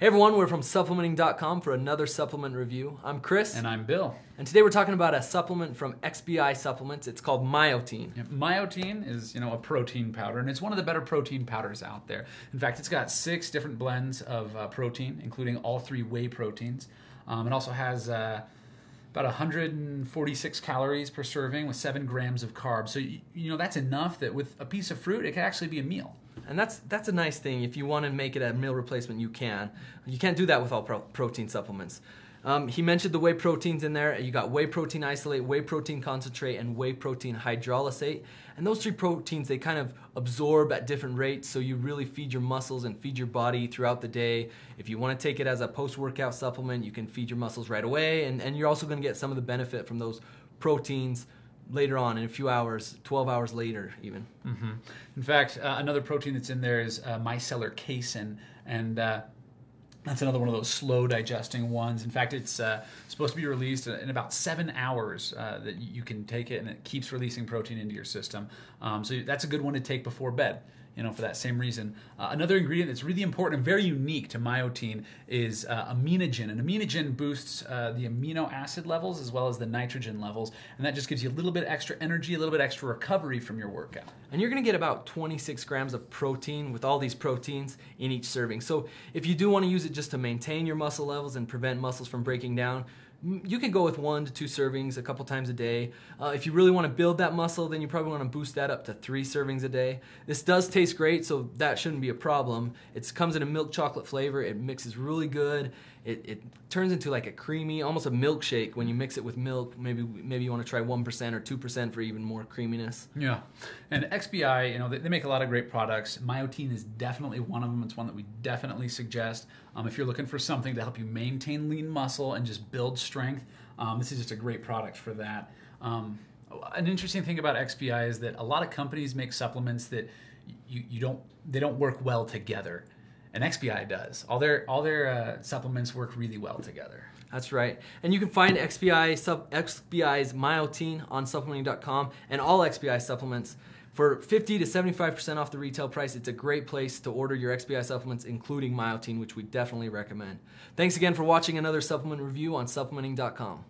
Hey everyone, we're from supplementing.com for another supplement review. I'm Chris. And I'm Bill. And today we're talking about a supplement from XPI Supplements. It's called Myotein. Yeah, Myotein is, you know, a protein powder, and it's one of the better protein powders out there. In fact, it's got six different blends of uh, protein, including all three whey proteins. Um, it also has uh, about 146 calories per serving with seven grams of carbs. So, you, you know, that's enough that with a piece of fruit, it could actually be a meal. And that's that's a nice thing. If you want to make it a meal replacement, you can. You can't do that with all pro- protein supplements. Um, he mentioned the whey proteins in there. You got whey protein isolate, whey protein concentrate, and whey protein hydrolysate. And those three proteins, they kind of absorb at different rates, so you really feed your muscles and feed your body throughout the day. If you want to take it as a post workout supplement, you can feed your muscles right away. And, and you're also going to get some of the benefit from those proteins later on in a few hours, 12 hours later, even. Mm-hmm. In fact, uh, another protein that's in there is uh, micellar casein, and uh, that's another one of those slow digesting ones. In fact, it's uh, supposed to be released in about seven hours uh, that you can take it, and it keeps releasing protein into your system. Um, so that's a good one to take before bed you know, for that same reason. Uh, another ingredient that's really important and very unique to Myotein is uh, aminogen. And aminogen boosts uh, the amino acid levels as well as the nitrogen levels, and that just gives you a little bit extra energy, a little bit extra recovery from your workout. And you're gonna get about 26 grams of protein with all these proteins in each serving. So if you do wanna use it just to maintain your muscle levels and prevent muscles from breaking down, you can go with one to two servings a couple times a day. Uh, if you really want to build that muscle, then you probably want to boost that up to three servings a day. This does taste great, so that shouldn't be a problem. It comes in a milk chocolate flavor. It mixes really good. It, it turns into like a creamy, almost a milkshake when you mix it with milk. Maybe maybe you want to try one percent or two percent for even more creaminess. Yeah, and XPI, you know, they, they, make a lot of great products. Myotein is definitely one of them. It's one that we definitely suggest um, if you're looking for something to help you maintain lean muscle and just build strength. Um, this is just a great product for that. Um, an interesting thing about XPI is that a lot of companies make supplements that you, you don't they don't work well together and XPI does. All their all their uh, supplements work really well together. That's right. And you can find XPI sub, XPI's Myotein on supplementing.com and all XPI supplements for 50 to 75% off the retail price. It's a great place to order your XPI supplements including Myotein which we definitely recommend. Thanks again for watching another supplement review on supplementing.com.